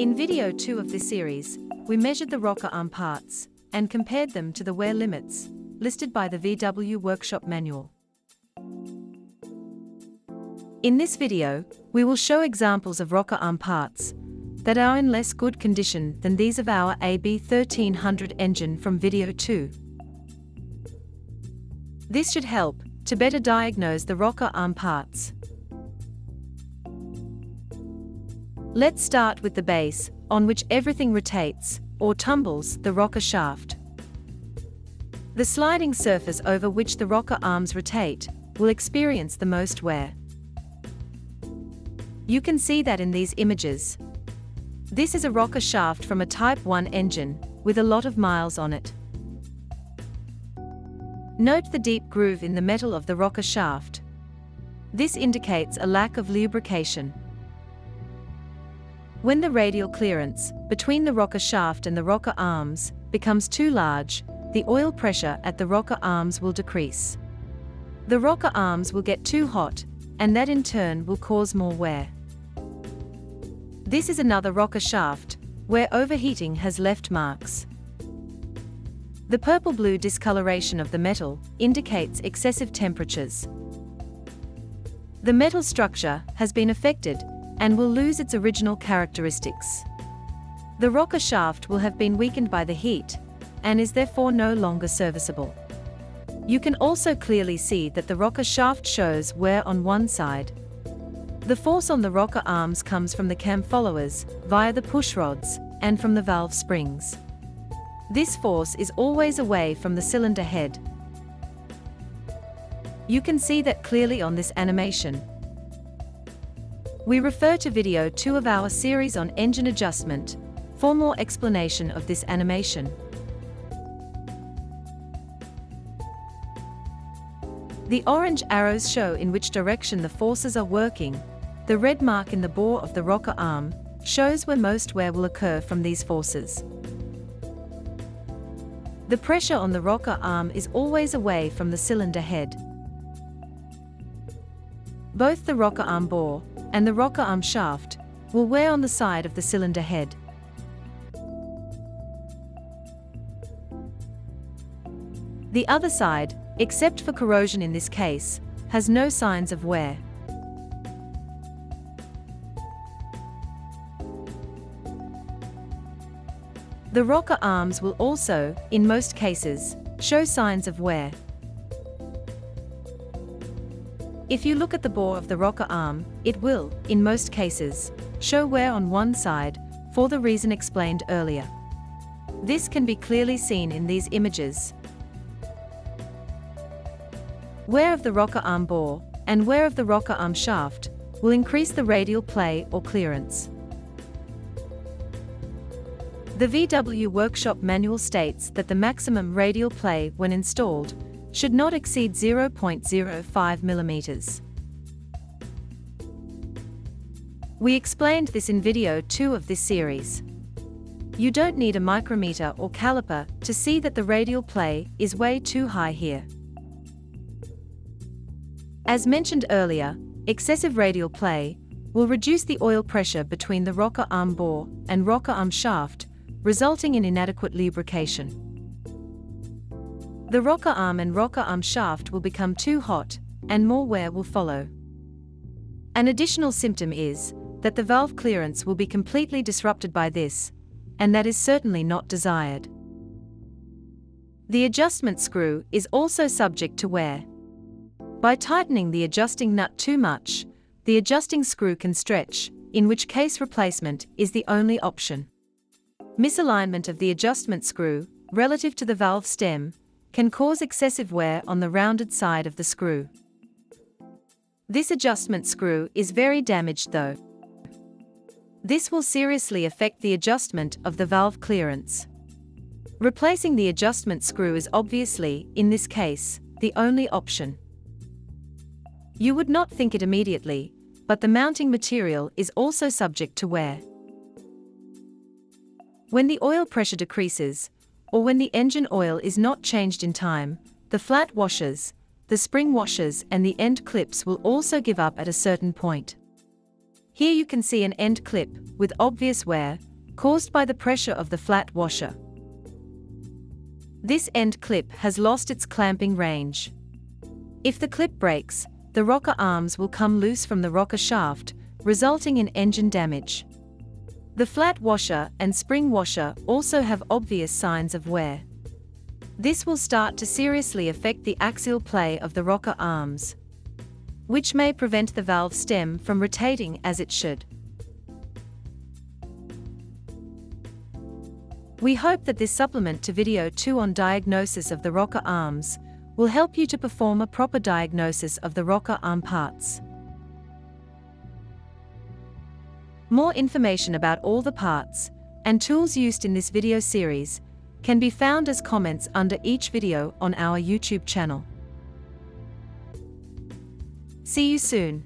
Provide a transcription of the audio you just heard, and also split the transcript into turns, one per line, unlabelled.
In video 2 of this series, we measured the rocker arm parts and compared them to the wear limits listed by the VW Workshop Manual. In this video, we will show examples of rocker arm parts that are in less good condition than these of our AB1300 engine from video 2. This should help to better diagnose the rocker arm parts. Let's start with the base, on which everything rotates, or tumbles, the rocker shaft. The sliding surface over which the rocker arms rotate will experience the most wear. You can see that in these images. This is a rocker shaft from a Type 1 engine, with a lot of miles on it. Note the deep groove in the metal of the rocker shaft. This indicates a lack of lubrication. When the radial clearance between the rocker shaft and the rocker arms becomes too large, the oil pressure at the rocker arms will decrease. The rocker arms will get too hot, and that in turn will cause more wear. This is another rocker shaft, where overheating has left marks. The purple-blue discoloration of the metal indicates excessive temperatures. The metal structure has been affected and will lose its original characteristics. The rocker shaft will have been weakened by the heat and is therefore no longer serviceable. You can also clearly see that the rocker shaft shows wear on one side. The force on the rocker arms comes from the cam followers, via the push rods, and from the valve springs. This force is always away from the cylinder head. You can see that clearly on this animation. We refer to video 2 of our series on engine adjustment for more explanation of this animation. The orange arrows show in which direction the forces are working. The red mark in the bore of the rocker arm shows where most wear will occur from these forces. The pressure on the rocker arm is always away from the cylinder head. Both the rocker arm bore and the rocker arm shaft will wear on the side of the cylinder head. The other side, except for corrosion in this case, has no signs of wear. The rocker arms will also, in most cases, show signs of wear. If you look at the bore of the rocker arm, it will, in most cases, show wear on one side, for the reason explained earlier. This can be clearly seen in these images. Wear of the rocker arm bore, and wear of the rocker arm shaft, will increase the radial play or clearance. The VW Workshop Manual states that the maximum radial play when installed should not exceed 0.05 millimeters. We explained this in video 2 of this series. You don't need a micrometer or caliper to see that the radial play is way too high here. As mentioned earlier, excessive radial play will reduce the oil pressure between the rocker arm bore and rocker arm shaft, resulting in inadequate lubrication. The rocker arm and rocker arm shaft will become too hot, and more wear will follow. An additional symptom is that the valve clearance will be completely disrupted by this, and that is certainly not desired. The adjustment screw is also subject to wear. By tightening the adjusting nut too much, the adjusting screw can stretch, in which case replacement is the only option. Misalignment of the adjustment screw, relative to the valve stem, can cause excessive wear on the rounded side of the screw. This adjustment screw is very damaged though. This will seriously affect the adjustment of the valve clearance. Replacing the adjustment screw is obviously, in this case, the only option. You would not think it immediately, but the mounting material is also subject to wear. When the oil pressure decreases, or when the engine oil is not changed in time, the flat washers, the spring washers and the end clips will also give up at a certain point. Here you can see an end clip with obvious wear, caused by the pressure of the flat washer. This end clip has lost its clamping range. If the clip breaks, the rocker arms will come loose from the rocker shaft, resulting in engine damage. The flat washer and spring washer also have obvious signs of wear. This will start to seriously affect the axial play of the rocker arms, which may prevent the valve stem from rotating as it should. We hope that this supplement to video 2 on diagnosis of the rocker arms will help you to perform a proper diagnosis of the rocker arm parts. More information about all the parts and tools used in this video series can be found as comments under each video on our YouTube channel. See you soon.